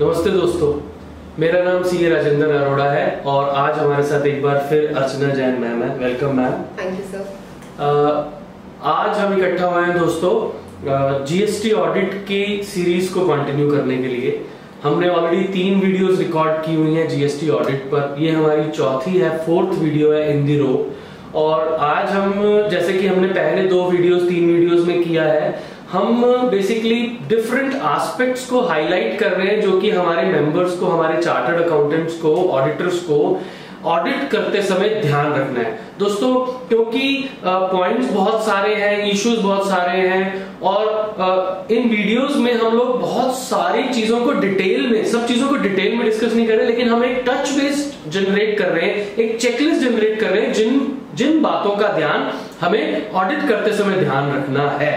नमस्ते दोस्तों मेरा नाम सी राजेंद्र अरोड़ा है और आज हमारे साथ एक बार फिर अर्चना जैन मैम है। Welcome ma'am thank you sir आज हम इकट्ठा हुए हैं दोस्तों जीएसटी ऑडिट की सीरीज़ को कंटिन्यू करने के लिए। हमने ऑलरेडी तीन वीडियोस रिकॉर्ड की हुई हैं जीएसटी ऑडिट पर। ये हमारी चौथी है फोर्थ वीडियो है इन दी रो और आज हम जैसे कि हमने पहले दो वीडियोस तीन वीडियोस में किया है हम बेसिकली डिफरेंट एस्पेक्ट्स को हाईलाइट कर रहे हैं जो कि हमारे मेंबर्स को, हमारे चार्टर्ड अकाउंटेंट्स को ऑडिटर्स को ऑडिट करते समय ध्यान रखना है। दोस्तों, क्योंकि पॉइंट्स बहुत सारे हैं इश्यूज़ बहुत सारे हैं, और इन वीडियोस में हम लोग बहुत सारी चीज़ों को डिटेल में, सब चीज़ों को डिटेल में डिस्कस नहीं कर रहे, लेकिन हम एक टच बेस्ड जनरेट कर रहे हैं, एक चेकलिस्ट जनरेट कर रहे हैं जिन जिन बातों का ध्यान हमें ऑडिट करते समय ध्यान रखना है।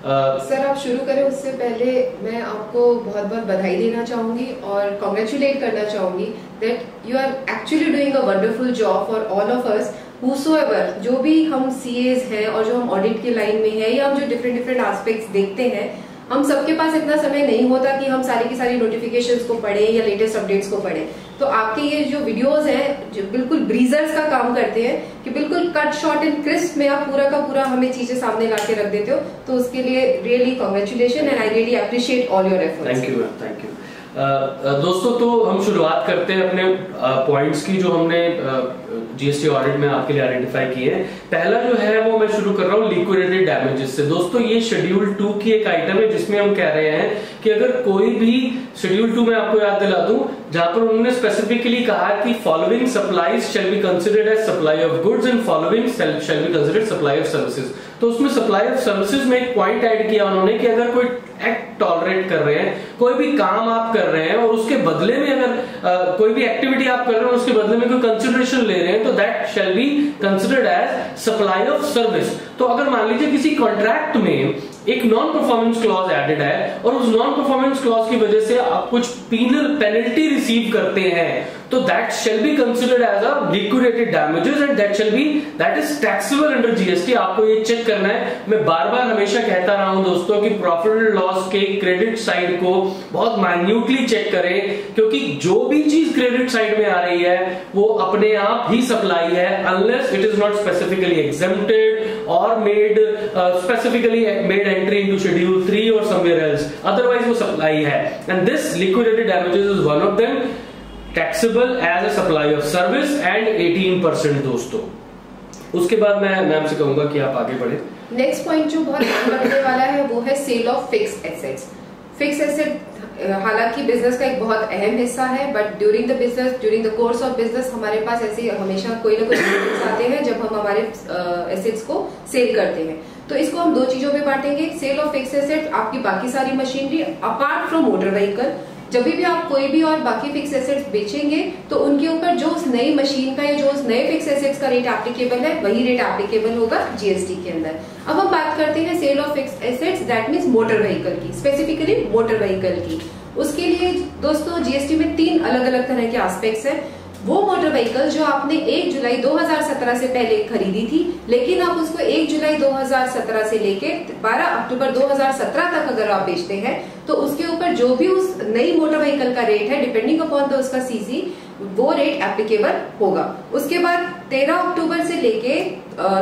सर, आप शुरू करें, उससे पहले मैं आपको बहुत बहुत बधाई देना चाहूँगी और कॉन्ग्रेचुलेट करना चाहूँगी that you are actually doing a wonderful job for all of us whosoever जो भी हम सीएज हैं और जो हम ऑडिट के लाइन में है या हम जो डिफरेंट डिफरेंट एस्पेक्ट्स देखते हैं, हम सबके पास इतना समय नहीं होता कि हम सारी की सारी नोटिफिकेशंस को पढ़े या लेटेस्ट अपडेट्स को पढ़े। तो आपके ये जो वीडियोस हैं, जो बिल्कुल ब्रीजर्स का काम करते हैं, कि बिल्कुल कट शॉर्ट एंड क्रिस्प में आप पूरा का पूरा हमें चीज़ें सामने ला के रख देते हो तो उसके लिए really congratulation and I really appreciate all your efforts thank you thank you दोस्तों तो हम शुरुआत करते हैं अपने पॉइंट्स की जो हमने जीएसटी ऑडिट में आपके लिए आइडेंटिफाई किए हैं। पहला जो है वो मैं शुरू कर रहा हूँ लिक्विडेटेड डैमेजेस से। दोस्तों, ये शेड्यूल टू की एक आइटम है जिसमें हम कह रहे हैं कि अगर कोई भी शेड्यूल टू में आपको याद दिला दूँ जहाँ पर उन्होंने स्पेसिफिकली कहा कि following supplies shall be considered as supply of goods and following shall be considered supply of services तो उसमें सप्लाई ऑफ़ सर्विसेज़ में एक पॉइंट ऐड किया उन्होंने कि अगर कोई एक्ट टॉलरेट कर रहे हैं कोई भी काम आप कर रहे हैं और उसके बदले में अगर आ, कोई भी एक्टिविटी आप कर रहे हैं उसके बदले में कोई कंसिडरेशन ले रहे हैं तो that shall be considered as supply of service तो अगर मान लीजिए किसी कॉन्ट्रैक्ट में एक नॉन परफॉर्मेंस क्लॉज एडेड है और उस नॉन परफॉर्मेंस क्लॉज की वजह से आप कुछ पीनल पेनल्टी रिसीव करते हैं। तो that shall be considered as a liquidated damages and that shall be that is taxable under GST आपको ये चेक करना है। मैं बार बार हमेशा कहता रहा हूँ दोस्तों कि प्रॉफिट एंड लॉस के क्रेडिट साइड को बहुत माइन्यूटली चेक करें, क्योंकि जो भी चीज़ क्रेडिट साइड में आ रही है, वो अपने आप ही सप्लाई है unless it is not specifically exempted और made specifically made entry into schedule 3 और समवेयर एल्स अदरवाइज़ वो सप्लाई है. And this liquidated damages is one of them taxable as a supply of service and 18 percent दोस्तों. उसके बाद मैं ma'am से कहूँगा कि आप आगे बढ़े। नेक्स्ट पॉइंट जो बहुत रखने वाला है वो है sale of fix assets fix asset हालाँकि बिज़नेस का एक बहुत अहम हिस्सा है but during the business during the course of business हमारे पास ऐसे हमेशा कोई ना कोई आते हैं जब हम हमारे एसेट्स को सेल करते हैं। तो इसको हम दो चीज़ों में बांटेंगे सेल ऑफ़ फिक्स एसेट आपकी बाकी सारी machinery apart from motor vehicle जब भी आप कोई भी और बाकी फिक्स एसेट्स बेचेंगे तो उनके ऊपर जो उस नई मशीन का या जो उस नए फिक्स एसेट्स का रेट एप्लीकेबल है, वही रेट एप्लीकेबल होगा जीएसटी के अंदर। अब हम बात करते हैं sale of fix assets that means motor vehicle की स्पेसिफिकली मोटर व्हीकल की। उसके लिए दोस्तों जीएसटी में तीन अलग अलग तरह के आस्पेक्ट्स हैं। वो मोटर व्हीकल जो आपने 1 जुलाई 2017 से पहले खरीदी थी, लेकिन आप उसको 1 जुलाई 2017 से लेके 12 अक्टूबर 2017 तक अगर आप बेचते हैं तो उसके ऊपर जो भी उस नई मोटर व्हीकल का रेट है डिपेंडिंग अपॉन द उसका सीसी वो रेट एप्लीकेबल होगा। उसके बाद 13 अक्टूबर से लेके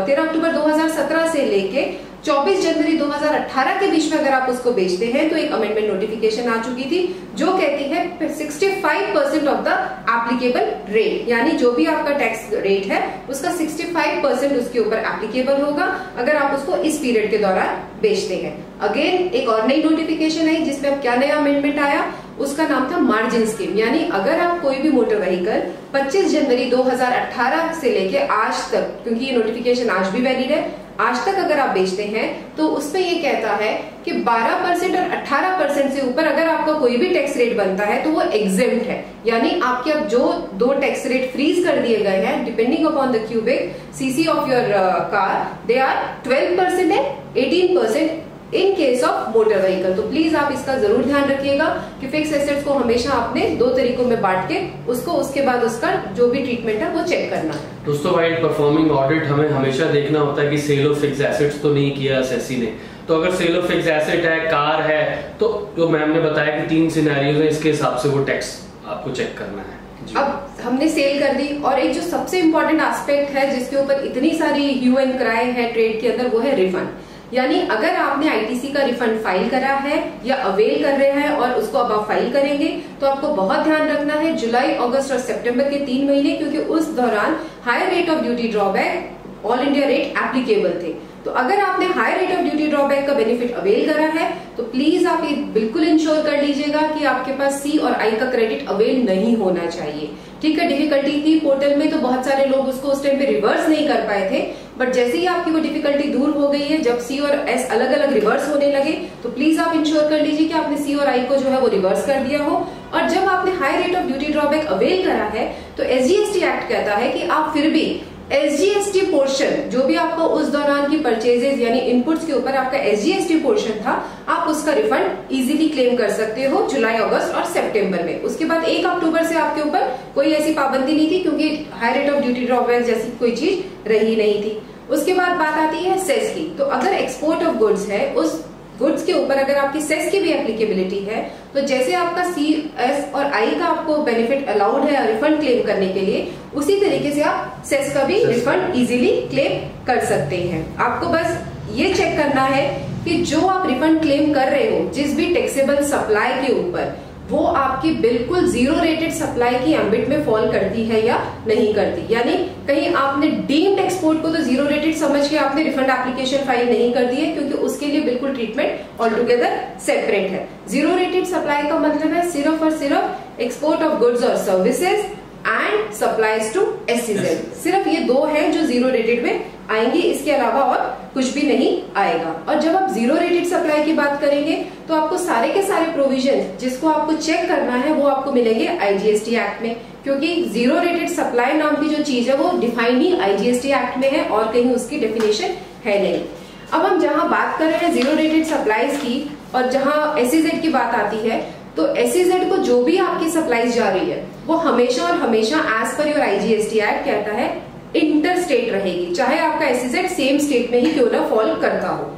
13 अक्टूबर 2017 से लेके 24 जनवरी 2018 के बीच में अगर आप उसको बेचते हैं तो एक अमेंडमेंट नोटिफिकेशन आ चुकी थी, जो कहती है 65 percent of the applicable rate यानी जो भी आपका टैक्स रेट है, उसका 65 परसेंट उसके ऊपर एप्लीकेबल होगा, अगर आप उसको इस पीरियड के दौरान बेचते हैं। अगेन एक और नई नोटिफिकेशन आई, जिसमें अब क्या नया अमेंडमेंट आया? उसका नाम था मार्जिन स्कीम यानी अगर आप कोई भी मोटर व्हीकल 25 जनवरी 2018 से लेके आज तक, क्योंकि ये नोटिफिकेशन आज भी वैलिड है आज तक अगर आप बेचते हैं तो उसमें ये कहता है कि 12 परसेंट और 18 परसेंट से ऊपर अगर आपका कोई भी टैक्स रेट बनता है तो वो एग्जेम्प्ट है। यानी आपके अब जो दो टैक्स रेट फ्रीज कर दिए गए हैं depending upon the cubic CC of your car they are 12 percent and 18 percent in case of motor vehicle तो प्लीज़ आप इसका ज़रूर ध्यान रखिएगा कि फिक्स एसेट्स को हमेशा आपने दो तरीकों में बांट के उसको उसके बाद उसका जो भी ट्रीटमेंट है वो चेक करना। है दोस्तों वाइल परफॉर्मिंग ऑडिट हमें हमेशा देखना होता है कि सेल ऑफ़ फिक्स एसेट्स तो नहीं किया एसएससी ने। तो अगर सेल ऑफ़ फिक्स एसेट है कार है तो जो मैम ने बताया कि तीन सिनेरियोज है इसके हिसाब से वो टैक्स आपको चेक करना है। अब हमने सेल कर दी और एक जो सबसे इम्पोर्टेंट एस्पेक्ट है जिसके ऊपर इतनी सारी ह्यू एंड क्राई है ट्रेड के अंदर वो है रिफंड यानी अगर आपने आईटीसी का रिफंड फ़ाइल करा है या अवेल कर रहे हैं और उसको अब आप फ़ाइल करेंगे तो आपको बहुत ध्यान रखना है जुलाई, अगस्त और सितंबर के तीन महीने, क्योंकि उस दौरान higher rate of duty drawback all India rate applicable थे। तो अगर आपने high rate of duty drawback का बेनिफिट अवेल करा है तो प्लीज़ आप ये बिल्कुल इंश्योर कर लीजिएगा कि आपके पास सी और आई का क्रेडिट अवेल नहीं होना चाहिए। ठीक है डिफिकल्टी थी पोर्टल में तो बहुत सारे लोग उसको उस टाइम पे रिवर्स नहीं कर पाए थे। बट जैसे ही आपकी वो डिफिकल्टी दूर हो गई है, जब सी और एस अलग अलग रिवर्स होने लगे तो प्लीज़ आप इंश्योर कर लीजिए कि आपने सी और आई को जो है वो रिवर्स कर दिया हो। और जब आपने high rate of duty drawback avail करा है तो एसजीएसटी एक्ट कहता है कि आप फिर भी एसजीएसटी पोर्शन जो भी आपका उस दौरान की परचेजेस यानी इनपुट्स के ऊपर आपका एसजीएसटी पोर्शन था, आप उसका रिफंड इजीली क्लेम कर सकते हो जुलाई अगस्त और सितंबर में। उसके बाद एक अक्टूबर से आपके ऊपर कोई ऐसी पाबंदी नहीं थी, क्योंकि high rate of duty drawback जैसी कोई चीज़ रही नहीं थी। उसके बाद बात आती है सेस की। तो अगर एक्सपोर्ट ऑफ़ गुड्स है, उस गुड्स के ऊपर अगर आपकी सेस की भी एप्लीकेबिलिटी है तो जैसे आपका सी एस और आई का आपको बेनिफिट अलाउड है रिफंड क्लेम करने के लिए उसी तरीके से आप सेस का भी रिफंड इजीली क्लेम कर सकते हैं। आपको बस ये चेक करना है कि जो आप रिफंड क्लेम कर रहे हो जिस भी टैक्सेबल सप्लाई के ऊपर वो आपकी बिल्कुल ज़ीरो रेटेड सप्लाई की एम्बिट में फॉल करती है या नहीं करती। यानी कहीं आपने डीम्ड एक्सपोर्ट को तो ज़ीरो रेटेड समझ के आपने रिफंड एप्लीकेशन फ़ाइल नहीं कर दी है, क्योंकि उसके लिए बिल्कुल ट्रीटमेंट ऑल टुगेदर सेपरेट है। ज़ीरो रेटेड सप्लाई का मतलब है सिर्फ़ और सिर्फ़ एक्सपोर्ट ऑफ़ गुड्स और services and supplies to S सिर्फ़ ये दो है जो ज़ीरो रेटेड में आएँगे इसके अलावा और कुछ भी नहीं आएगा। और जब आप ज़ीरो रेटेड सप्लाई की बात करेंगे तो आपको सारे के सारे प्रोविज़न जिसको आपको चेक करना है वो आपको मिलेंगे आईजीएसटी एक्ट में। क्योंकि ज़ीरो रेटेड सप्लाई नाम की जो चीज़ है वो डिफाइंड ही आईजीएसटी एक्ट में है और कहीं उसकी डेफिनेशन है नहीं। अब हम जहाँ बात कर रहे हैं ज़ीरो रेटेड सप्लाईज की और जहाँ एस की बात आती है तो एस को जो भी आपकी सप्लाईज जा रही है, वो हमेशा और हमेशा as per your IGST act कहता है इंटर स्टेट रहेगी। चाहे आपका एस सेम स्टेट में ही क्यों ना फॉल करता हो।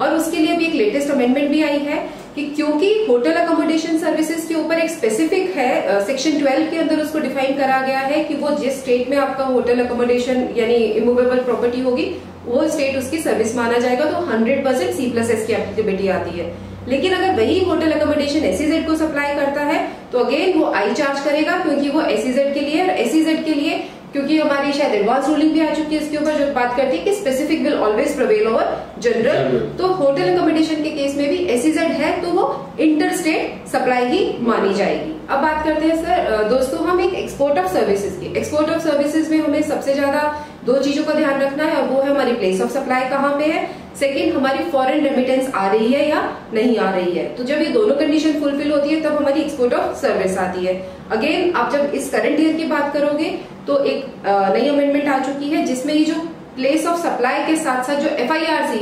और उसके लिए भी एक लेटेस्ट अमेंडमेंट भी आई है कि क्योंकि होटल अकोमोडेशन सर्विसेज़ के ऊपर एक स्पेसिफिक है सेक्शन 12 के अंदर उसको डिफाइन करा गया है कि वो जिस स्टेट में आपका होटल अकोमोडेशन यानी इमूवेबल प्रॉपर्टी होगी, वो स्टेट उसकी सर्विस माना जाएगा। तो 100 परसेंट सी प्लस एस की एप्लीकेबिलिटी आती है। लेकिन अगर वही होटल अकोमोडेशन एसीजेड को सप्लाई करता है तो अगेन वो आई चार्ज करेगा क्योंकि वो एसीजेड के लिए और एसीजेड के लिए क्योंकि हमारी शायद एडवांस रूलिंग भी आ चुकी है इसके ऊपर जो बात करती है कि specific will always prevail over general तो होटल अकोमोडेशन के केस में भी एसीजेड है तो वो इंटर स्टेट सप्लाई ही मानी जाएगी। अब बात करते हैं, सर दोस्तों, हम एक एक्सपोर्ट ऑफ़ सर्विसेज़ की। एक्सपोर्ट ऑफ़ सर्विसेज़ में हमें सबसे ज़्यादा दो चीज़ों का ध्यान रखना है, और वो है हमारी प्लेस ऑफ़ सप्लाई कहाँ पे है। सेकेंड हमारी फॉरेन रेमिटेंस आ रही है या नहीं आ रही है? तो जब ये दोनों कंडीशन फुलफिल होती है, तब हमारी एक्सपोर्ट ऑफ़ सर्विस आती है। अगेन आप जब इस करंट ईयर की बात करोगे तो एक नई अमेंडमेंट आ चुकी है, जिसमें ये जो प्लेस ऑफ़ सप्लाई के साथ साथ जो एफ़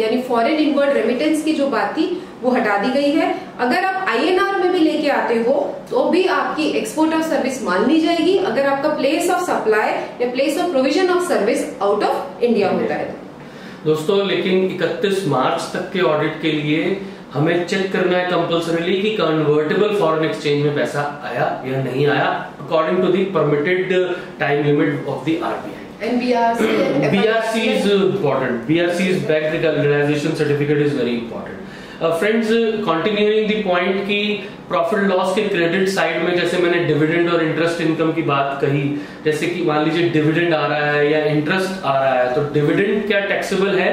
यानी फॉरेन इनवर्ड रेमिटेंस की जो बात थी वो हटा दी गई है अगर आप आईएनआर में भी लेके आते हो तो भी आपकी एक्सपोर्ट ऑफ़ सर्विस मान ली जाएगी अगर आपका प्लेस ऑफ़ सप्लाई या place of provision of service out of India होता है दोस्तों लेकिन 31 मार्च तक के ऑडिट के लिए हमें चेक करना है कंपल्सरीली कि कन्वर्टेबल फॉरेन एक्सचेंज में पैसा आया या नहीं आया according to the permitted time limit of the RBI And BRC and BRC is important. BRC's bank recognition certificate is very important. Friends continuing the point की प्रॉफिट लॉस के credit side में जैसे मैंने डिविडेंड और interest income की बात कही, जैसे कि मान लीजिए डिविडेंड आ रहा है या इंटरेस्ट आ रहा है तो डिविडेंड क्या टैक्सेबल है?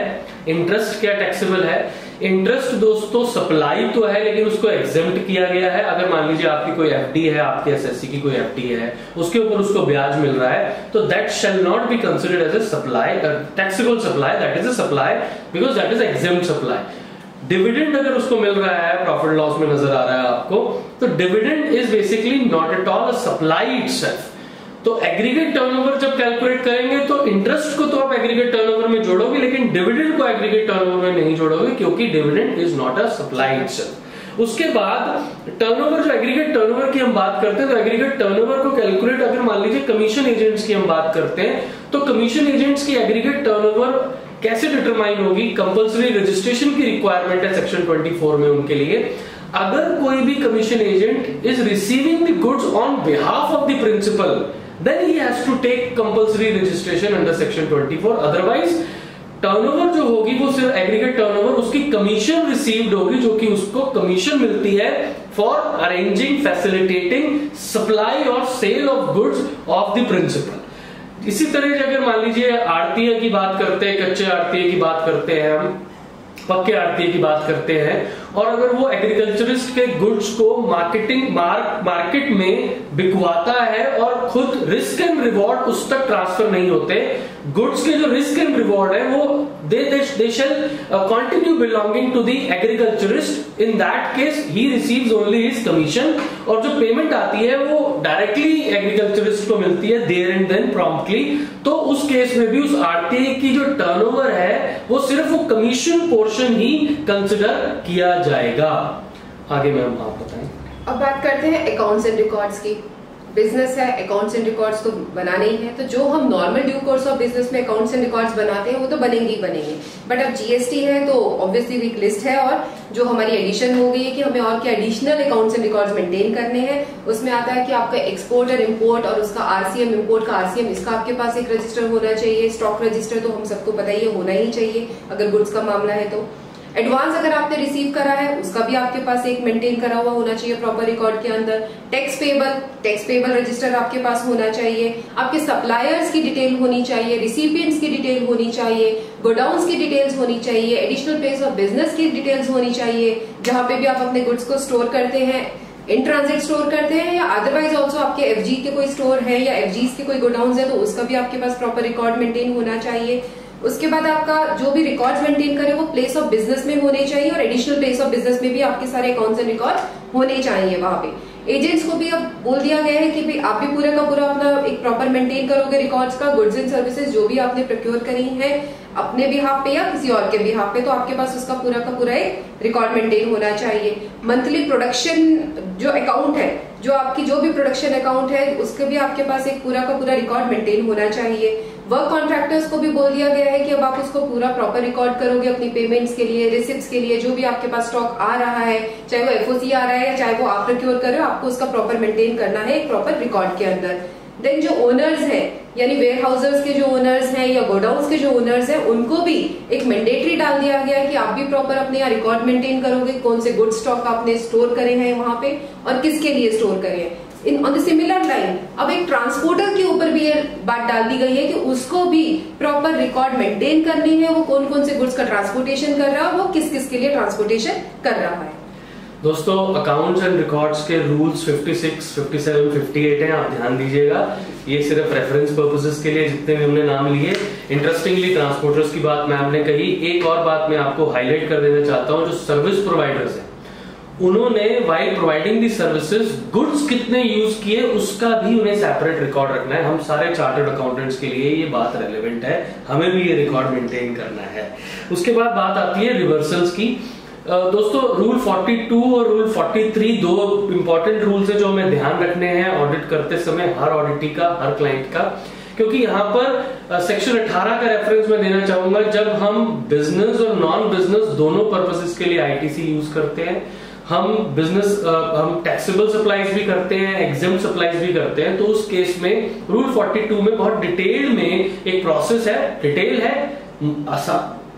इंटरेस्ट क्या टैक्सेबल है? इंटरेस्ट दोस्तों सप्लाई तो है, लेकिन उसको एग्जेम्प्ट किया गया है। अगर मान लीजिए आपकी कोई एफडी है, आपकी एसएससी की कोई एफडी है, उसके ऊपर उसको ब्याज मिल रहा है तो that shall not be considered as a supply taxable supply that is a supply because that is exempt supply dividend अगर उसको मिल रहा है प्रॉफिट लॉस में नज़र आ रहा है आपको तो dividend is basically not at all supply itself तो एग्रीगेट टर्नओवर जब कैलकुलेट करेंगे तो इंटरेस्ट को तो आप एग्रीगेट टर्नओवर में जोड़ोगे, लेकिन डिविडेंड को एग्रीगेट टर्नओवर में नहीं जोड़ोगे, क्योंकि dividend is not a supply itself उसके बाद टर्नओवर जो एग्रीगेट टर्नओवर की हम बात करते हैं तो एग्रीगेट टर्नओवर को कैलकुलेट अगर मान लीजिए कमीशन एजेंट्स की हम बात करते हैं तो कमीशन एजेंट्स की एग्रीगेट टर्नओवर कैसे डिटरमाइन होगी कंपलसरी रजिस्ट्रेशन की रिक्वायरमेंट है सेक्शन 24 में उनके लिए? अगर कोई भी commission agent is receiving the goods on behalf of the principal then he has to take compulsory registration under section 24 otherwise turnover जो होगी वो सिर्फ़ एग्रीगेट टर्नओवर उसकी कमीशन रिसीव्ड होगी, जो कि उसको कमीशन मिलती है फॉर अरेंजिंग फैसिलिटेटिंग सप्लाई और sale of goods of the principal इसी तरह अगर मान लीजिए आरतीय की बात करते हैं, कच्चे आरतीय की बात करते हैं हम, पक्के आरतीय की बात करते हैं और अगर वो एग्रीकल्चरिस्ट के गुड्स को मार्केटिंग मार्क मार्केट में बिकवाता है और खुद रिस्क एंड रिवॉर्ड उस तक ट्रांसफ़र नहीं होते गुड्स के जो रिस्क एंड रिवॉर्ड है, वो they continue belonging to the agriculturist in that case he receives only his commission और जो पेमेंट आती है, वो डायरेक्टली एग्रीकल्चरिस्ट को मिलती है देर एंड देन प्रॉम्प्टली तो उस केस में भी उस आरटीए की जो टर्नओवर है, वो सिर्फ़ वो कमीशन पोर्शन ही कंसिडर किया जाएगा। आगे मैम आप बताएँ। अब बात करते हैं अकाउंट्स एंड रिकॉर्ड्स की। बिज़नेस है अकाउंट्स एंड रिकॉर्ड्स तो बनाने ही है। तो जो हम normal due course of business में अकाउंट्स एंड रिकॉर्ड्स बनाते हैं, वो तो बनेंगे ही बनेंगे। बट अब जीएसटी है तो ऑब्वियसली एक लिस्ट है और जो हमारी एडिशन हो गई है कि हमें और क्या additional accounts and records maintain करने हैं, उसमें आता है कि आपका एक्सपोर्ट और इम्पोर्ट और उसका आरसीएम इम्पोर्ट का आरसीएम इसका आपके पास एक रजिस्टर होना चाहिए। स्टॉक रजिस्टर तो हम सबको पता ही होना ही चाहिए, अगर गुड्स का मामला है तो। एडवांस अगर आपने रिसीव करा है, उसका भी आपके पास एक मेंटेन करा हुआ होना चाहिए प्रॉपर रिकॉर्ड के अंदर। Tax payable tax payable register आपके पास होना चाहिए। आपके सप्लायर्स की डिटेल होनी चाहिए रिसिपियंट्स की डिटेल होनी चाहिए गोडाउन की डिटेल्स होनी चाहिए एडिशनल प्लेस ऑफ़ बिज़नेस की डिटेल्स होनी चाहिए, जहाँ पे भी आप अपने गुड्स को स्टोर करते हैं। इन ट्रांजिट स्टोर करते हैं या अदरवाइज़ ऑल्सो आपके एफजी के कोई स्टोर है या एफ़ के कोई गोडाउन है तो उसका भी आपके पास प्रॉपर रिकॉर्ड मेंटेन होना चाहिए। उसके बाद आपका जो भी रिकॉर्ड मेंटेन करे, वो प्लेस ऑफ़ बिज़नेस में होने चाहिए और एडिशनल प्लेस ऑफ़ बिज़नेस में भी आपके सारे अकाउंट्स एंड रिकॉर्ड होने चाहिए वहाँ पे। एजेंट्स को भी अब बोल दिया गया है कि भाई आप भी पूरा का पूरा अपना एक प्रॉपर मेंटेन करोगे रिकॉर्ड्स का गुड्स एंड सर्विसेज़ जो भी आपने प्रोक्योर करी है अपने भी हाफ़ पे या किसी और के भी हाफ़ पे तो आपके पास उसका पूरा का पूरा एक रिकॉर्ड मेंटेन होना चाहिए। मंथली प्रोडक्शन जो अकाउंट है, जो आपकी जो भी प्रोडक्शन अकाउंट है, उसके भी आपके पास एक पूरा का पूरा रिकॉर्ड मेंटेन होना चाहिए। वर्क कॉन्ट्रैक्टर्स को भी बोल दिया गया है कि अब आप उसको पूरा प्रॉपर रिकॉर्ड करोगे अपनी पेमेंट्स के लिए रिसिप्ट के लिए, जो भी आपके पास स्टॉक आ रहा है, चाहे वो एफओसी आ रहा है या चाहे वो आप प्रोक्योर कर रहे हो, आपको उसका प्रॉपर मेंटेन करना है एक प्रॉपर रिकॉर्ड के अंदर। देन जो ओनर्स हैं, यानी वेयर हाउसर्स के जो ओनर्स हैं या गोडाउन के जो ओनर्स हैं, उनको भी एक मैंडेटरी डाल दिया गया है कि आप भी प्रॉपर अपने यहाँ रिकॉर्ड मेंटेन करोगे, कौन से गुड स्टॉक आपने स्टोर करे हैं वहाँ पे और किसके लिए स्टोर करे हैं। In on the similar line अब एक ट्रांसपोर्टर के ऊपर भी ये बात डाल दी गई है कि उसको भी प्रॉपर रिकॉर्ड मेंटेन करनी है वो कौन कौन से गुड्स का ट्रांसपोर्टेशन कर रहा है वो किस किस के लिए ट्रांसपोर्टेशन कर रहा है। दोस्तों अकाउंट्स एंड रिकॉर्ड्स के रूल्स 56, 57, 58 हैं आप ध्यान दीजिएगा। ये सिर्फ़ रेफरेंस पर्पसेस के लिए जितने भी हमने नाम लिए। इंटरेस्टिंगली ट्रांसपोर्टर्स की बात मैम ने कही। एक और बात मैं आपको हाईलाइट कर देना चाहता हूँ जो सर्विस प्रोवाइडर्स है। उन्होंने while providing the services goods कितने यूज़ किए, उसका भी उन्हें सेपरेट रिकॉर्ड रखना है। हम सारे चार्टर्ड अकाउंटेंट्स के लिए ये बात रेलेवेंट है। हमें भी ये रिकॉर्ड मेंटेन करना है। उसके बाद बात आती है रिवर्सल्स की। दोस्तों रूल 42 और रूल 43 दो इंपॉर्टेंट रूल्स है जो हमें ध्यान रखने हैं ऑडिट करते समय हर ऑडिटी का, हर क्लाइंट का। क्योंकि यहाँ पर सेक्शन 18 का रेफरेंस मैं देना चाहूँगा। जब हम बिज़नेस और नॉन बिज़नेस दोनों पर्पसेस के लिए आईटीसी यूज़ करते हैं हम बिज़नेस हम टैक्सेबल सप्लाईज भी करते हैं एग्ज़ाम सप्लाईज भी करते हैं तो उस केस में रूल 42 में बहुत डिटेल में एक प्रोसेस है डिटेल है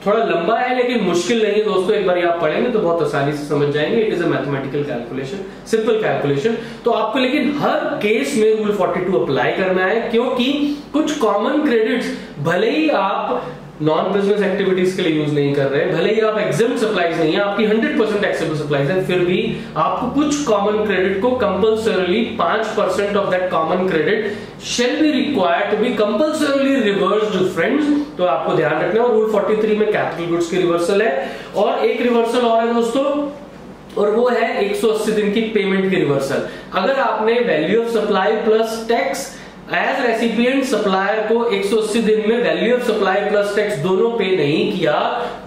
थोड़ा लंबा है लेकिन मुश्किल नहीं है, दोस्तों, एक बार आप पढ़ेंगे तो बहुत आसानी से समझ जाएँगे it is a mathematical calculation simple calculation तो आपको लेकिन हर केस में रूल 42 अप्लाई करना है, क्योंकि कुछ कॉमन क्रेडिट्स भले ही आप नॉन बिज़नेस एक्टिविटीज़ के लिए यूज़ नहीं कर रहे हैं भले ही आप एग्ज़ाम सप्लाईज नहीं है, आपकी 100 परसेंट एक्सेबल सप्लाईज है, फिर भी आपको कुछ कॉमन क्रेडिट को कंपल्सरली पाँच percent of that common credit shall be required to be compulsorily reverse friends तो आपको ध्यान रखना है रूल 43 में कैपिटल गुड्स की रिवर्सल है, और एक रिवर्सल और है दोस्तों, और वो है 180 दिन की पेमेंट की रिवर्सल अगर आपने value of supply plus tax as recipient supplier को 180 दिन में value of supply plus tax दोनों पे नहीं किया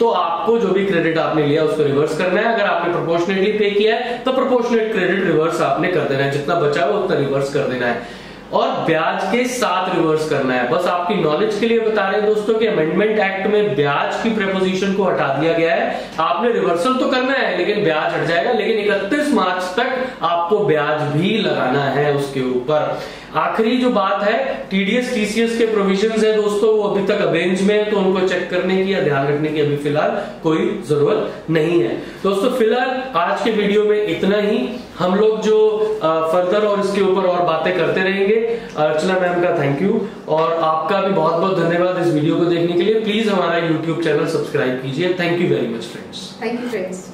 तो आपको जो भी क्रेडिट आपने लिया, उसको रिवर्स करना है। अगर आपने प्रोपोर्शनेटली पे किया है तो प्रोपोर्शनेट क्रेडिट रिवर्स आपने कर देना है। जितना बचा वो उतना रिवर्स कर देना है। और ब्याज के साथ रिवर्स करना है। बस आपकी नॉलेज के लिए बता रहे हैं दोस्तों कि अमेंडमेंट एक्ट में ब्याज की प्रेपोजिशन को हटा दिया गया है। आपने रिवर्सल तो करना है, लेकिन ब्याज हट जाएगा। लेकिन इकतीस आपको ब्याज भी लगाना है उसके ऊपर। आखिरी जो बात है टीडीएस टीसीएस के प्रोविज़न है दोस्तों, वो अभी तक अबेंज में है तो उनको चेक करने की या ध्यान रखने की अभी फ़िलहाल कोई ज़रूरत नहीं है। दोस्तों, फ़िलहाल आज के वीडियो में इतना ही। हम लोग जो फर्दर और इसके ऊपर और बातें करते रहेंगे। अर्चना मैम का थैंक यू और आपका भी बहुत बहुत धन्यवाद इस वीडियो को देखने के लिए। प्लीज़ हमारा यूट्यूब चैनल सब्सक्राइब कीजिए। Thank you very much friends thank you friends